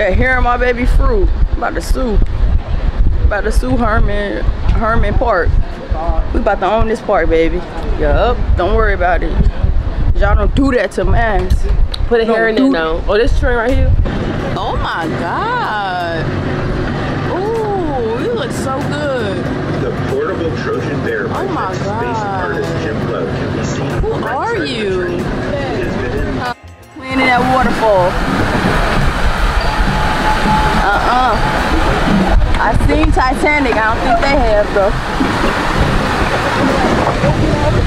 Yeah, here are my baby fruit. About to sue. About to sue Hermann Hermann Park. We about to own this park, baby. Yup. Don't worry about it. Y'all don't do that to man. Put a hair in there now. Oh, this train right here. Oh my god. Ooh, you look so good. The portable Trojan bear Oh my Space God. artist Jim Lowe can be seen Who on the right are side of the you? train. It in Cleaning that waterfall. Uh-uh. I seen Titanic. I don't think they have though.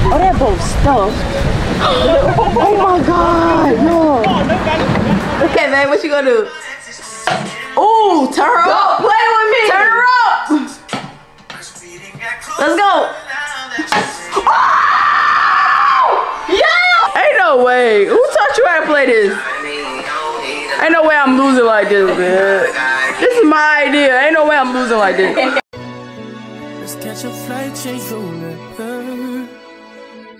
Oh, that boat stuffed. oh my god, no. Okay, man, what you gonna do? Ooh, turn her up. Play with me. Turn her up. Let's go. Ah! Oh! Yeah! Ain't no way. Who taught you how to play this? Ain't no way I'm losing like this, man. This is my idea. Ain't no way I'm losing like this. Let's catch a flight, change forever.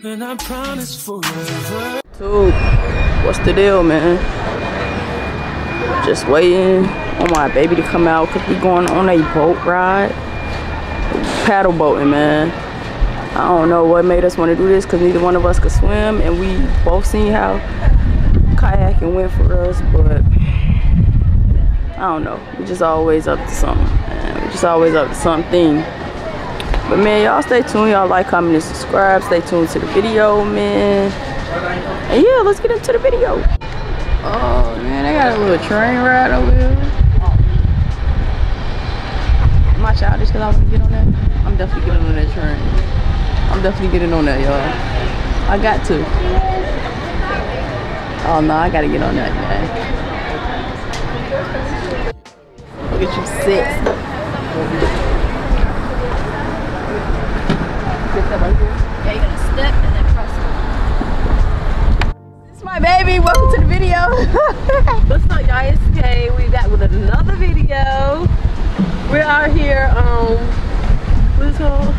And I promise forever. Dude, what's the deal, man? Just waiting on my baby to come out because we going on a boat ride. Paddle boating, man. I don't know what made us want to do this because neither one of us could swim and we both seen how kayaking went for us, but I don't know. We're just always up to something. Man. We just always up to something. But man, y'all stay tuned. Y'all like, comment, and subscribe. Stay tuned to the video, man. And yeah, let's get into the video. Oh man, they got a little train ride over here. Am I childish because I want to get on that? I'm definitely getting on that train. I'm definitely getting on that, y'all. I got to. Oh no, I gotta get on that, man. Look at you sexy. Yeah, you gotta step and then press. This is my baby. Welcome to the video. What's up, y'all? It's Kay. We back with another video. We're out here, um, what is called?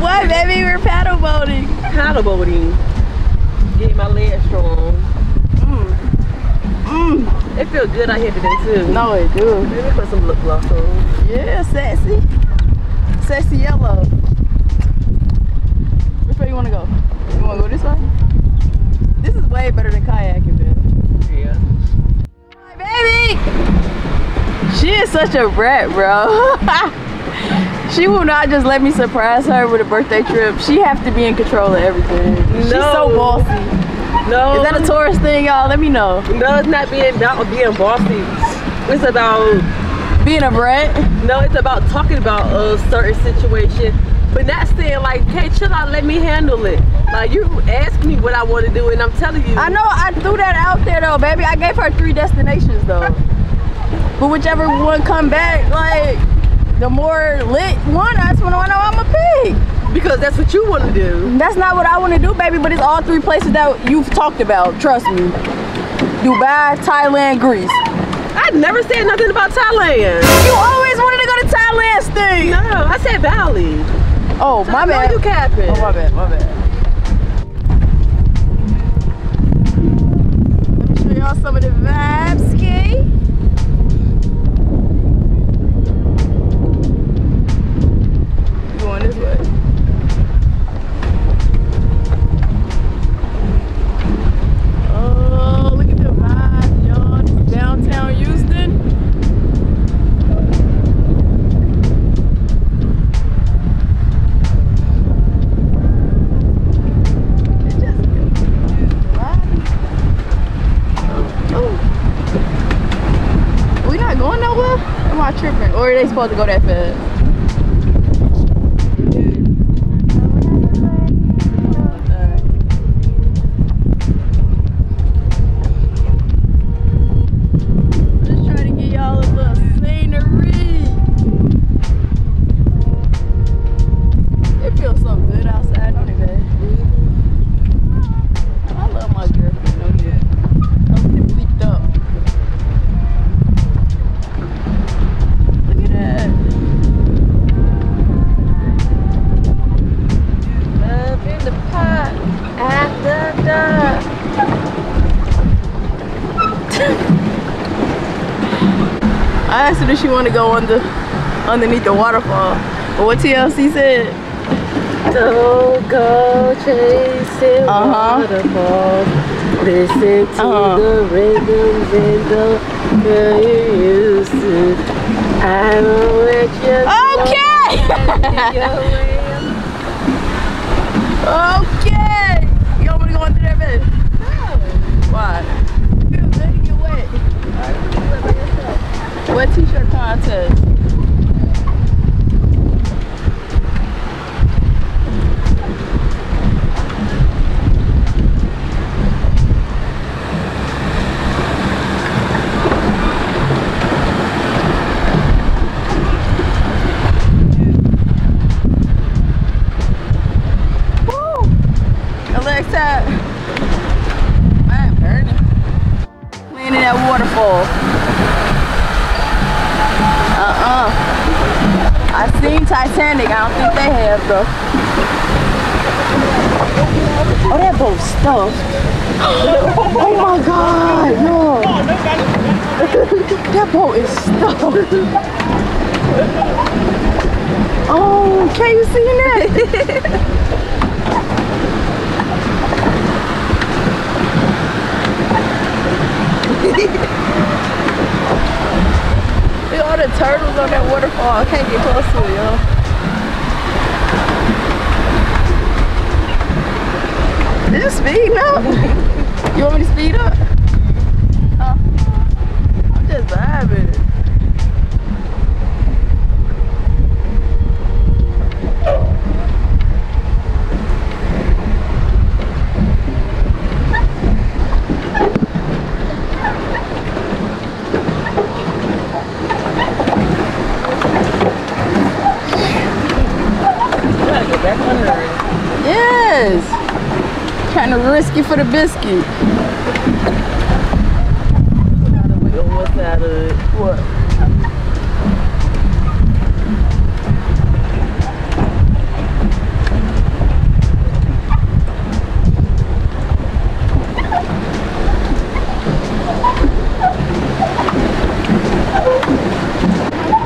what, baby? We're paddle boating. Paddle boating. Getting my legs strong. Mm. It feels good out here today, too. No, it do. Let me put some lip gloss on. Yeah, sexy. Sexy yellow. Which way you wanna go? You wanna go this way? This is way better than kayaking, man. Yeah. My baby! She is such a brat, bro. she will not just let me surprise her with a birthday trip. She have to be in control of everything. No. She's so bossy. No. Is that a tourist thing, y'all? Let me know. No, it's not being about being bossy. It's about Being a brat? no, it's about talking about a certain situation, but not saying like, "Hey, chill out, let me handle it." Like you ask me what I want to do, and I'm telling you. I know I threw that out there though, baby. I gave her three destinations though. But whichever one come back, like the more lit one, that's when I know I'm a pig. Because that's what you want to do. That's not what I want to do, baby. But it's all three places that you've talked about. Trust me. Dubai, Thailand, Greece. I never said nothing about Thailand. You always wanted to go to Thailand, Sting. No, I said Bali. Oh, my I bad. you capping. Oh, my bad, my bad. Let me show y'all some of the vibes, okay? They supposed to go that fast? Want to go under underneath the waterfall. But what TLC said? Don't go chasing Uh-huh. waterfalls. Listen to Uh-huh. the rhythms and the feel you used to. I will let you Okay. okay. You want to go under there, baby? Why? Feel good to get wet. Wet t-shirt contest. Stuffed. Oh my God, no. that boat is stuffed. Oh, can you see that? Look at all the turtles on that waterfall. I can't get close to it, y'all. Is it speeding up? you want me to speed up? Huh? I'm just vibing. You gotta go back under it. Yes. Trying to risk it for the biscuit. Yo, what's that? Uh, What?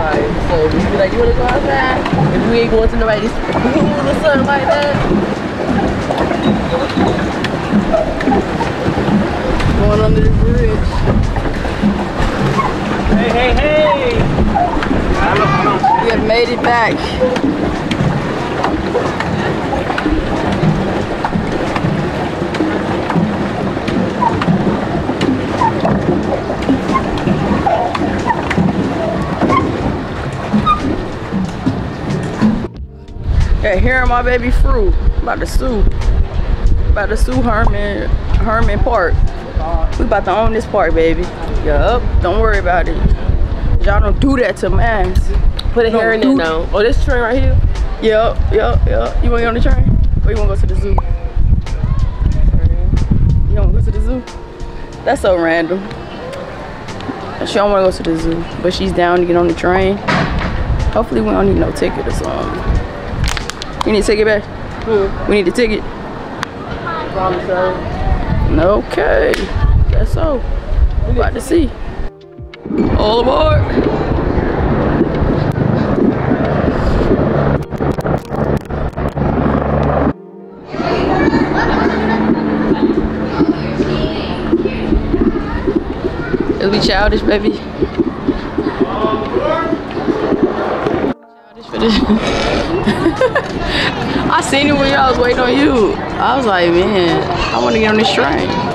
Right, so we be like, you wanna go outside? If we ain't going to nobody's pool or something like that. Going under the bridge. Hey, hey, hey! We have made it back. Yeah, here my baby fruit. About to sue. About to sue Hermann Hermann Park. We about to own this park, baby. Yup. Don't worry about it. Y'all don't do that to mans. Put a hair in dude. now. Oh, this train right here? Yup, yup, yup. You wanna get on the train? Or you wanna go to the zoo? You wanna go to the zoo? That's so random. She don't wanna go to the zoo, but she's down to get on the train. Hopefully we don't need no ticket or something. You need to take it back? Hmm. We need ticket. Probably so. Okay. That's so. We about to see. All aboard. It'll be childish, baby. Childish for this. I seen it when y'all was waiting on you. I was like, man, I want to get on this train.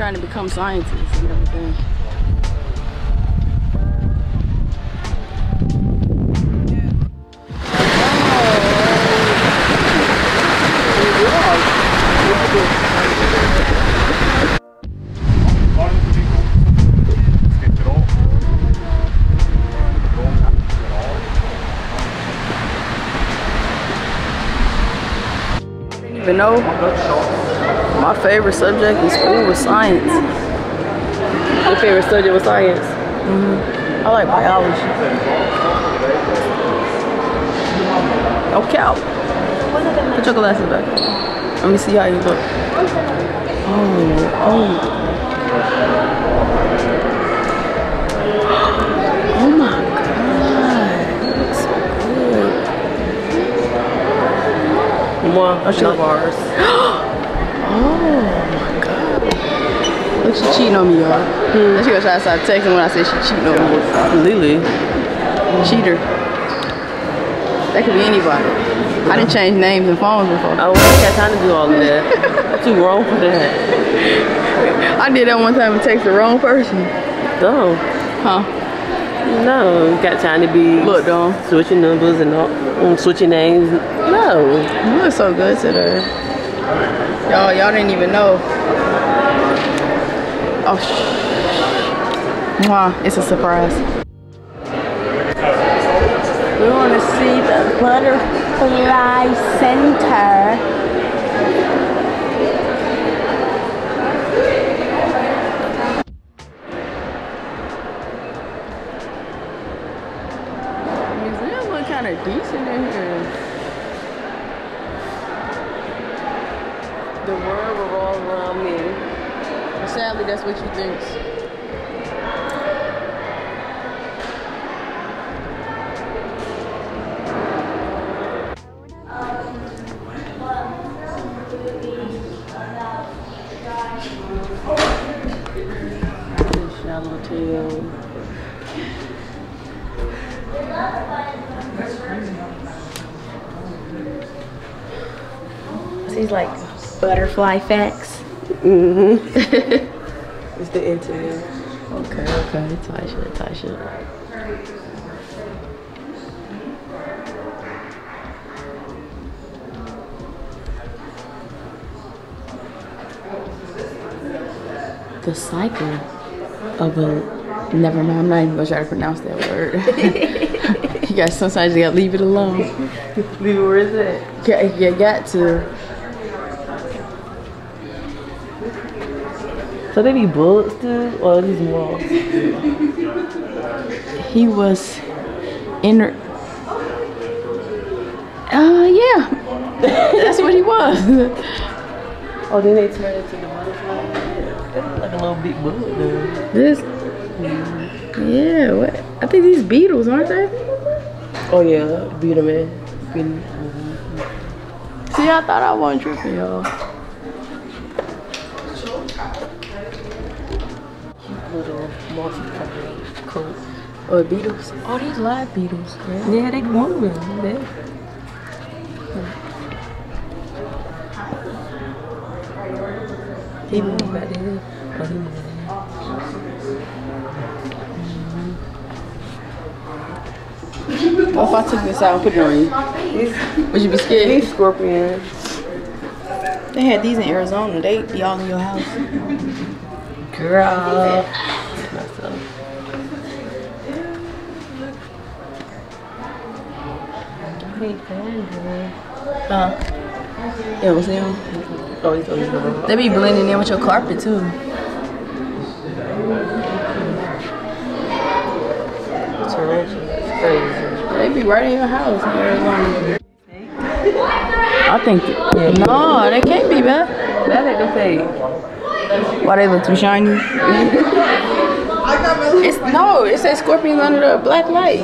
Trying to become scientists, saying? didn't even favorite subject in school was science. Your favorite subject was science. Mm-hmm. I like biology. Oh, cow. Put your glasses back. Let me see how you look. Oh, oh. Oh my God. You look so good. More Oh, she not look- bars. Oh my God. Look, she cheating on me, y'all. Hmm. She gonna try to start texting when I say she cheating on me. Lily. Cheater. That could be anybody. I didn't change names and phones before. I ain't got time to do all of that. Too grown for that. I did that one time and text the wrong person. No. Huh? No. Got time to be Look, Dawn. switching numbers and all, switching names. No. You look so good today. Y'all, y'all didn't even know. Oh, shh. Mwah, it's a surprise. We want to see the Butterfly Center. That's what you think. These like butterfly facts. Mm-hmm. it's the interior. Okay, okay. Tight shit. The cycle of a. Never mind, I'm not even gonna try to pronounce that word. you guys, sometimes you gotta leave it alone. Leave it where is it? You, you got to. So they be bullets too, or these walls? He was inner. Uh, yeah. That's what he was. Oh, then they turn into the butterfly. They look like a little big bullet though. This. Yeah, what? I think these beetles, aren't they? Oh yeah, beat him in. Beat him. See, I thought I wasn't tripping, y'all. Little multi-colored coat. Or uh, beetles. Oh, these live beetles. Yeah. Yeah, they moving. They. He moved back there. Oh, he moved. What if I took this out and put it on you? Would you be scared? He's scorpion. They had these in Arizona. They be all in your house. Girl. Myself. Hey, Panda. Huh? You don't see them? Oh, he's on his. They be blending in with your carpet too. Crazy. They be right in your house in Arizona. I think. No, they can't be, man. That ain't the fake. Why they look too shiny? it's no, it says scorpions under the black light.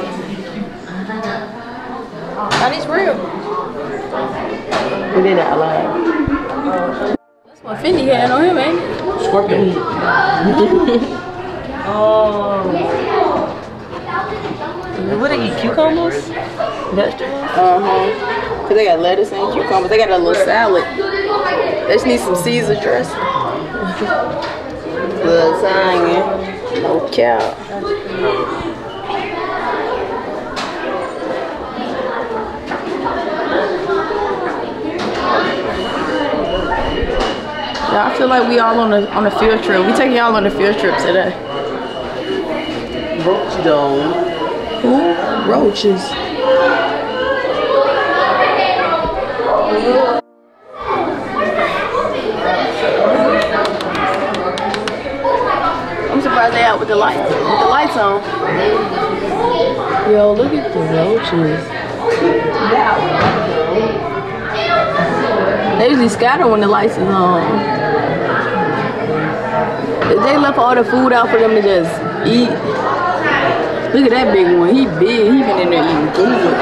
That is real. We did not lie. That's what Fendi had on him, ain't it? Scorpion. oh. What they eat? Cucumbers? Vegetables? Uh huh. Cause they got lettuce and cucumbers. They got a little salad. They just need some Caesar dressing. Lasagna. No cow. Yeah, I feel like we all on a on a field trip. We taking y'all on a field trip today. Roach dome. Who? Roaches. With the lights with the lights on. Yo, look at the roaches. They usually scatter when the lights is on. They left all the food out for them to just eat. Look at that big one. He big. He been in there eating food.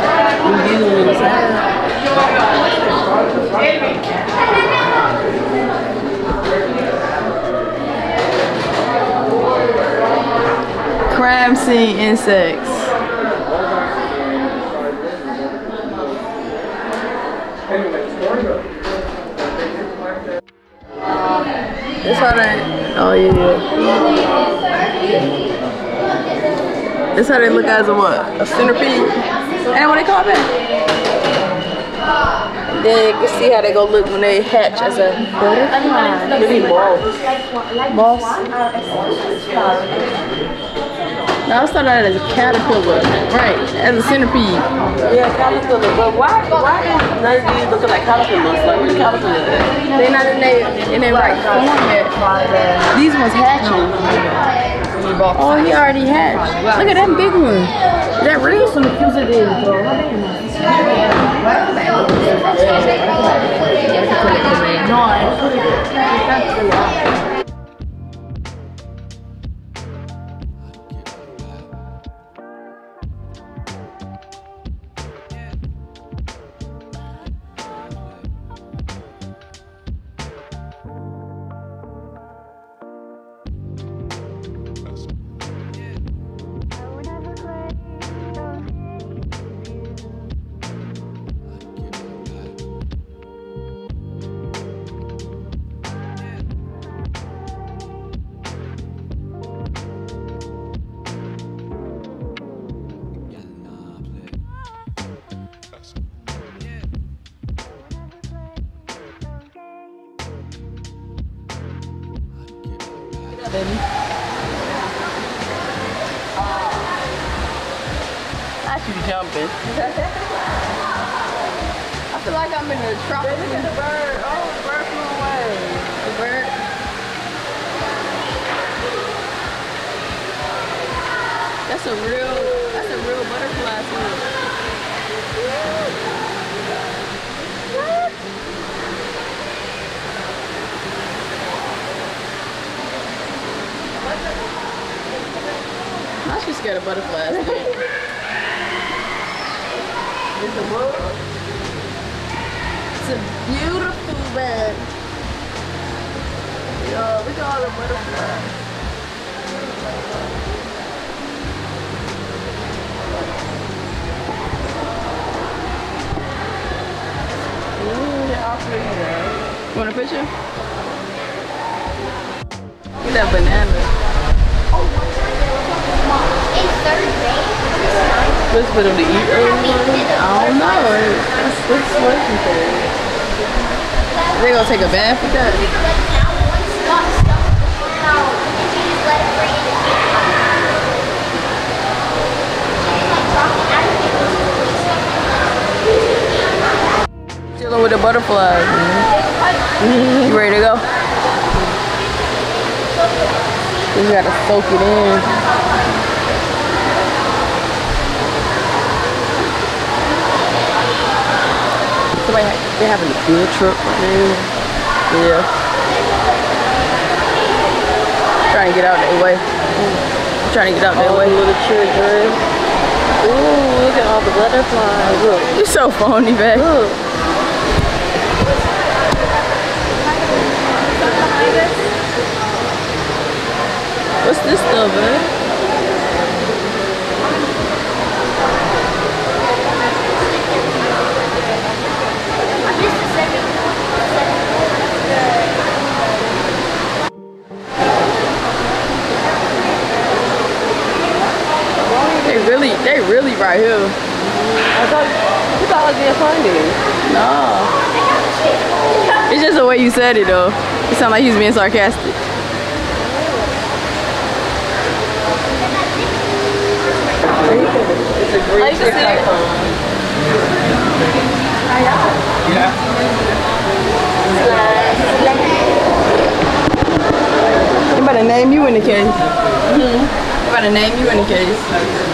Inside. Crime scene insects. That's how they. Oh yeah, yeah. That's how they look as a what? A centipede. And what they call that? Then you can see how they go look when they hatch as a butterfly. Maybe moths. Moss. No, I started out as a caterpillar. Right, as a centipede. Yeah, caterpillar. But why, why is none of these looking like caterpillars? Like, where the caterpillar at? They're not in their in their right form yet. These ones hatching. Oh, he already hatched. Look at that big one. That really is that real? baby. I'm in a tropical. Look at the bird. Oh, the bird flew away. The bird. That's a real, that's a real butterfly too. I should scared of butterflies. It's a book. It's a beautiful bed. Yo, look at all the butterflies. Ooh, they're pretty, though. Want a picture? Look at that banana. What's for them to eat early? I don't know. What's, what's working for it? They gonna take a bath with that? Chilling with the butterflies. You ready to go? You gotta soak it in. Somebody, ha- they having a field trip right now. Yeah. Trying to get out that way. Trying to get out that All way. little children. Ooh, look at all the butterflies. Look, You're so phony, back. look. What's this stuff, man? Really, they really right here. I thought you thought I was being funny. No. It's just the way you said it, though. It sounded like he was being sarcastic. It's a great see it. You better name you in the case. Mm-hmm. You better name you in the case.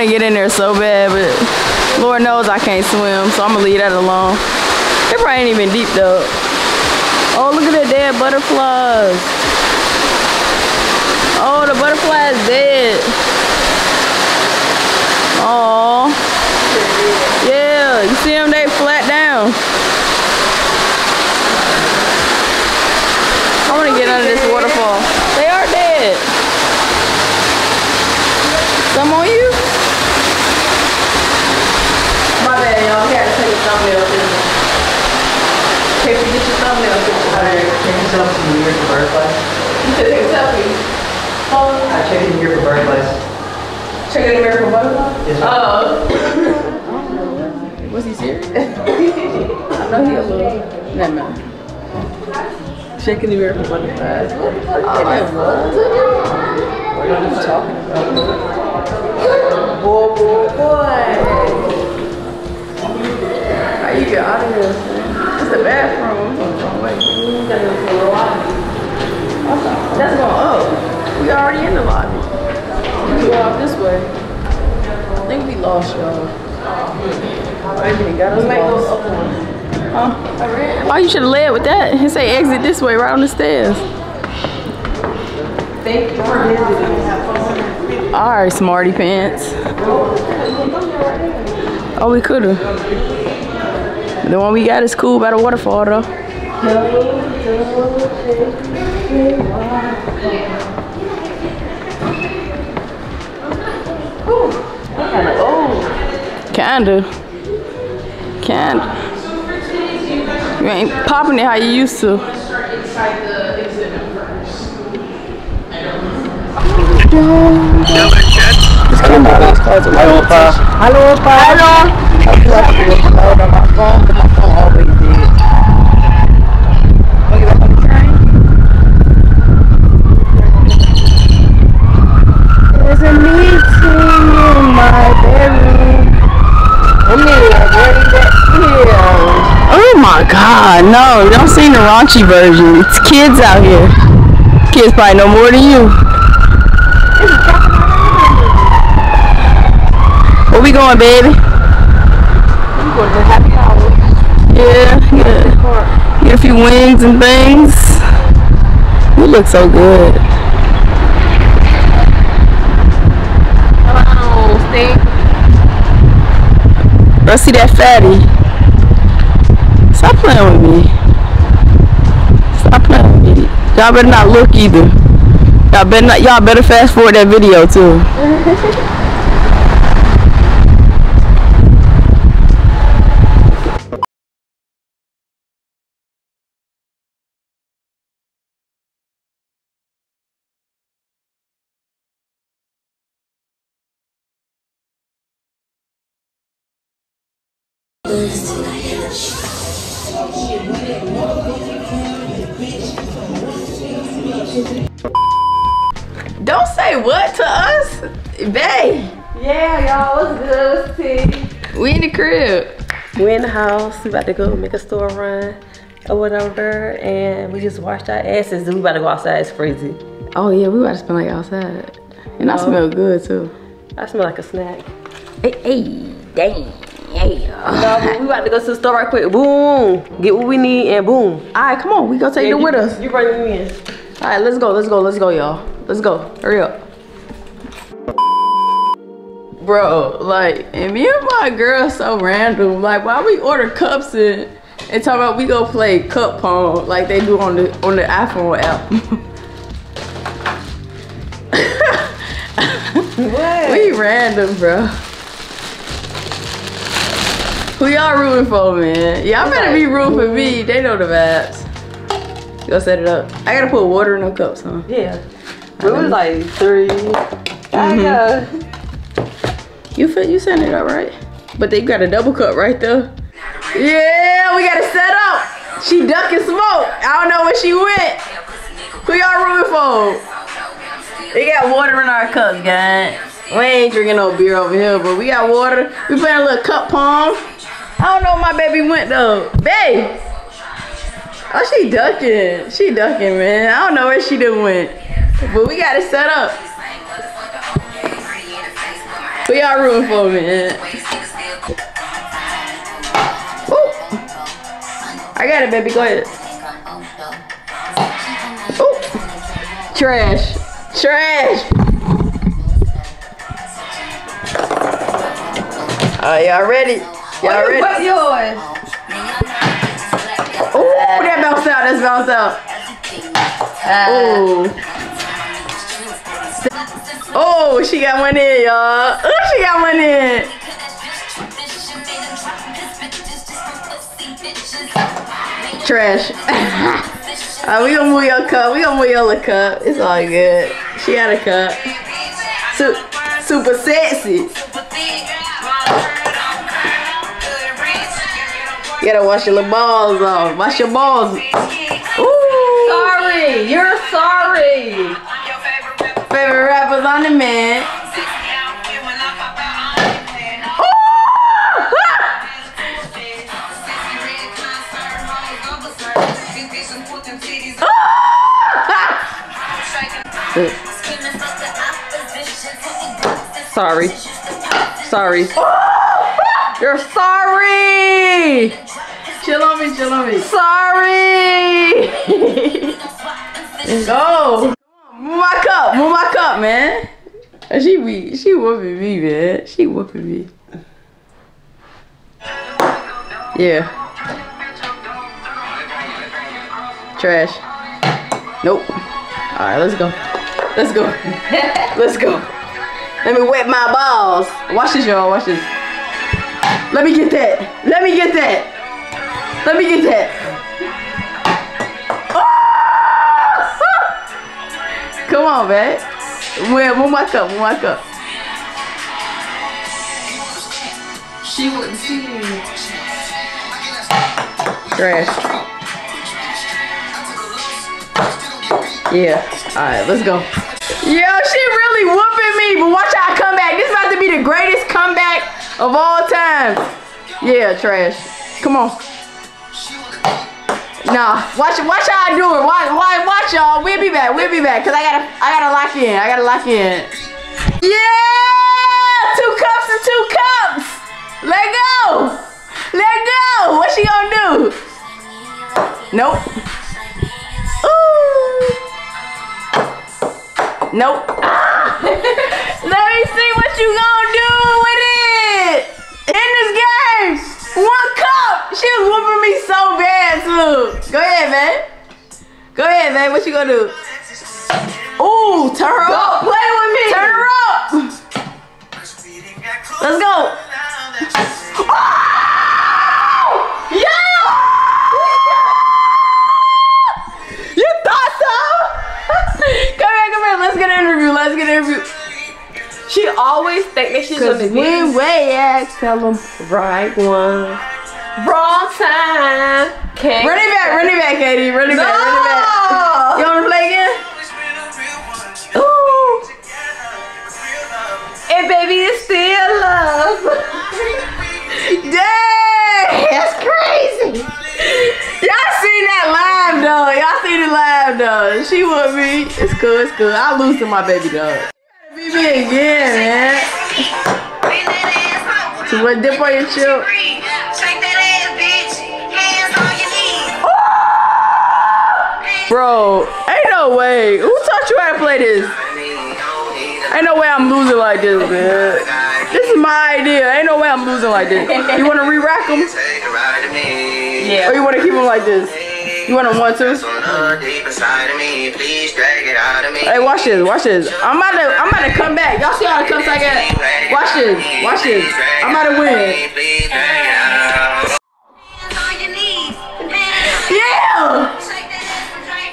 want to get in there so bad, but Lord knows I can't swim, so I'm gonna leave that alone. It probably ain't even deep though. Oh, look at the dead butterflies. Oh, the butterfly is dead. Oh. Yeah, you see them? They flat down. I want to get under this waterfall. They are dead. Some on you? My bad, y'all. We had to take a thumbnail picture. Okay, we get your thumbnail picture. Check yourself in the year for birthplace. You said take a selfie. Oh, I checked in the year for birthplace. check it in American Butterfly. Yes, ma'am. Oh. Was he serious? I know he a little. Never mind. Shaking the mirror for butterflies. Oh, that was. What are you talking about? Boy, boy, boy. How you get out of here? The bathroom. Wait, we gotta go to the lobby. Okay, That's going up. We already in the lobby. We go out this way. I think we lost y'all. Maybe they got us lost. Huh? Oh, you should have led with that and say exit this way, right on the stairs. Thank you for visiting. All right, smarty pants. Oh, we could have. The one we got is cool by the waterfall, though. Oh, kinda. Kinda. You ain't popping it how you used to. Hello, pa. Hello, pa. Hello. I feel like it was loud on my phone, but my phone always did. Oh, you in my Oh my god, no, don't see the raunchy version. It's kids out here. Kids probably know more than you. Where we going, baby? To happy hour. Yeah, yeah. Get a few wings and things. You look so good. Hello, Stink. Bro, see that fatty. Stop playing with me. Stop playing with me. Y'all better not look either. Y'all better not. Y'all better fast forward that video too. Don't say what to us, babe. Yeah, y'all, what's good? What's? We in the crib. We in the house. We about to go make a store run or whatever, and we just washed our asses. And we about to go outside. It's crazy. Oh yeah, we about to spend like outside, and I oh. smell good too. I smell like a snack. Hey, hey, dang, yeah. Uh. No, we about to go to the store right quick. Boom, get what we need, and boom. All right, come on, we go take Yeah, it you- with us. You bring me in. All right, let's go, let's go, let's go, y'all. Let's go. Hurry up. Bro, like, and me and my girl so random. Like, why we order cups and and talk about we go play cup pong like they do on the on the iPhone app. What? we random, bro. Who y'all rooting for, man? Y'all better be rooting for me. They know the vibes. Go set it up. I gotta put water in the cups, huh? Yeah. It was like 3 I mm-hmm. got. You feel you setting it up right? But they got a double cup right there. Yeah, we got it set up. She ducking smoke. I don't know where she went. Who y'all rooting for? They got water in our cups, guys. We ain't drinking no beer over here, but we got water. We playing a little cup pong. I don't know where my baby went though. Babe. Oh, she ducking. She ducking, man. I don't know where she done went. But we got it set up. Who y'all rooting for, man? Ooh. I got it, baby. Go ahead. Ooh. Trash. Trash. Alright, y'all ready? Y'all ready? What yours? That bounced out. Ooh. Oh, she got one in, y'all. Oh, she got one in. Trash. Alright, uh, we gonna move your cup. We gonna move your little cup. It's all good. She got a cup. Su- super sexy. You gotta wash your balls off. Wash your balls. Sorry, you're sorry. Favorite rappers on the man. Sorry. Sorry. You're sorry. Chill on me, chill on me. Sorry. Go. Oh, move my cup. Move my cup, man. She be she whooping me, man. She whooping me. Yeah. Trash. Nope. Alright, let's go. Let's go. let's go. Let me wet my balls. Watch this, y'all. Watch this. Let me get that. Let me get that. Let me get that. Come on, man. Move, move my cup. Move my cup. She wouldn't see you. Trash. Yeah. Alright, let's go. Yo, she really whooping me, but watch how I come back. This is about to be the greatest comeback of all time. Yeah, trash. Come on. Nah, watch watch do it. Watch, watch, watch y'all. We'll be back. We'll be back. Cause I gotta I gotta lock in. I gotta lock in. Yeah! Two cups and two cups. Let go. Let go. What she gonna do? Nope. Ooh. Nope. Let me see what you gonna do with it. In this game. One cup. She was whooping me so bad too. Go ahead, man. Go ahead, man. What you gonna do? Ooh, turn her up. Play with me. Turn her up. Let's go. Oh! Yeah! You thought so? come here, come here. Let's get an interview. Let's get an interview. She always think that she's Cause gonna when be way ass tell them. right one. Wrong time. Can't Run it back, run it back, Katie. Run it back, run it back. You wanna play again? Ooh. And baby, it's still love. Dang, that's crazy. Y'all seen that live though. Y'all seen it live though. She want me. It's cool, it's cool. Lose to my baby dog. Be me again, man. So what dip on your chill? Bro, ain't no way. Who taught you how to play this? Ain't no way I'm losing like this, man. This is my idea. Ain't no way I'm losing like this. You wanna re-rack them? Yeah. Or you wanna keep them like this? You want them one, two? Hey, watch this, watch this. I'm about to, I'm about to come back. Y'all see all the cups I got? Watch this, watch this. I'm about to win. Yeah!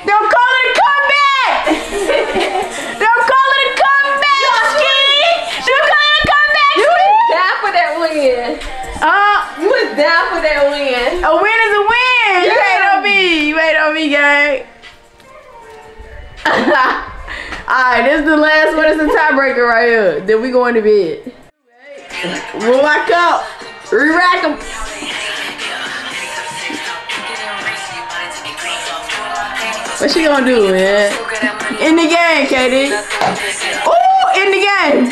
Don't call it a comeback! Don't call it a comeback, Ski! Don't call it a comeback, You was down for that win. Uh, You was down for that win. a win is a win! You Yeah. ain't on me! Gang! Alright, this is the last one. It's a tiebreaker right here. Then we going to bed. We'll lock up. Re-rack them. What she gonna do, man? In the game, Katie. Ooh, in the game.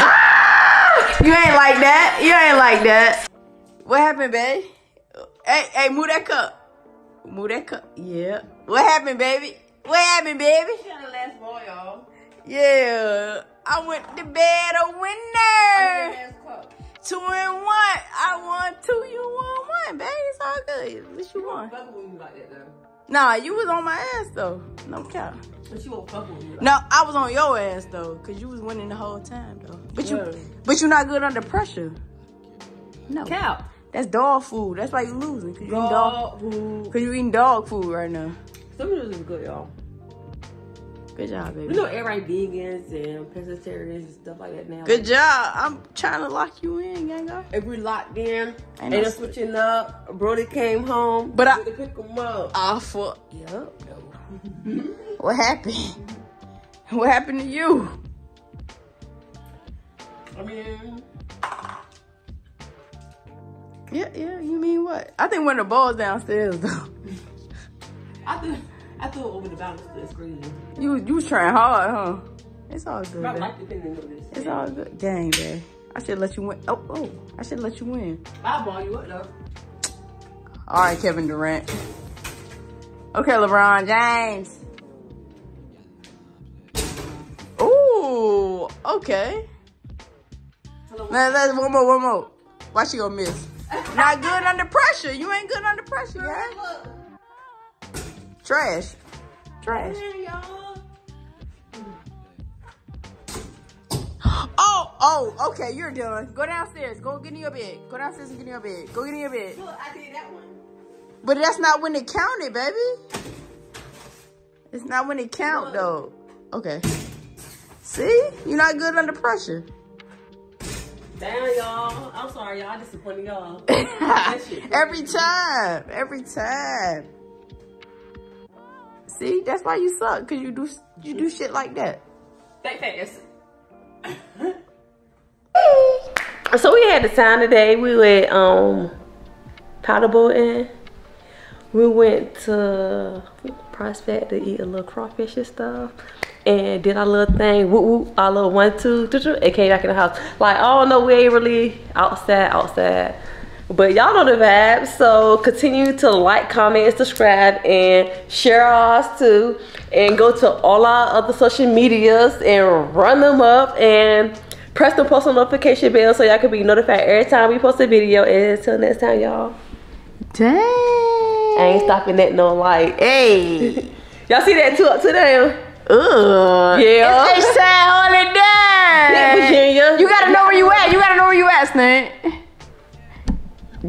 Ah! You ain't like that. You ain't like that. What happened, babe? Hey, hey, move that cup. Move that cup. Yeah. What happened, baby? What happened, baby? last ball, y'all. Yeah. I went to bed a winner. Two and one. I won two. You won one, baby. It's all good. At least you like. Nah, you was on my ass though. No cap. But you won't fuck with me. Like No, I was on your ass though, cause you was winning the whole time though. But you, Yeah. but you not good under pressure. No, Cap. That's dog food. That's why you losing, cause you eating dog, who? cause you eating dog food right now. Some of this is good, y'all. Good job, baby. You know everybody vegans and pescatarians and stuff like that now. Good job. I'm trying to lock you in, gango. If we locked in, and they're switching up. Brody came home. But I- to pick him up. Ah, fuck. Yup. What happened? What happened to you? I mean, Yeah, yeah. You mean what? I think when the ball's downstairs though. I threw, I threw it over the balance. That's crazy. You you was trying hard, huh? It's all good. I like the opinion this. It's all good. Dang, babe. I should let you win. Oh, oh. I should let you win. I'll ball you up though. All right, Kevin Durant. Okay, LeBron James. Ooh, okay. Now that's one more, one more. Why she gonna miss? Not good under pressure. You ain't good under pressure, yeah? Trash. Trash. Oh, oh, okay, you're done. Go downstairs. Go get in your bed. Go downstairs and get in your bed. Go get in your bed. Look, I did that one. But that's not when it counted, baby. It's not when it count though. Okay. See? You're not good under pressure. Damn, y'all. I'm sorry, y'all. I disappointed y'all. every time. Every time. See? That's why you suck, cause you do you do shit like that. That fast. so we had the time today. We went um paddle boating. we went to Prospect to eat a little crawfish and stuff. And did our little thing, whoop whoop, our little one, two, two, two, and came back in the house. Like, don't know, we ain't really outside, outside. But y'all know the vibes, so continue to like, comment, and subscribe, and share ours too. And go to all our other social medias and run them up and press the post notification bell so y'all can be notified every time we post a video. And until next time, y'all. Dang. I ain't stopping that no light. Hey. Y'all see that too up to them? Ugh. Yeah. It's H-Town, hold it. Yeah, Virginia. You gotta know where you at. You gotta know where you at, Snake.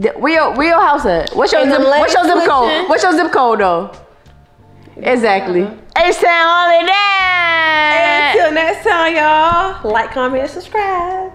Th- Where your, where your house at? What's your, zip, what's your zip Lexington. code? What's your zip code though? Exactly. H-Town, hold it down. Until next time, y'all. Like, comment, and subscribe.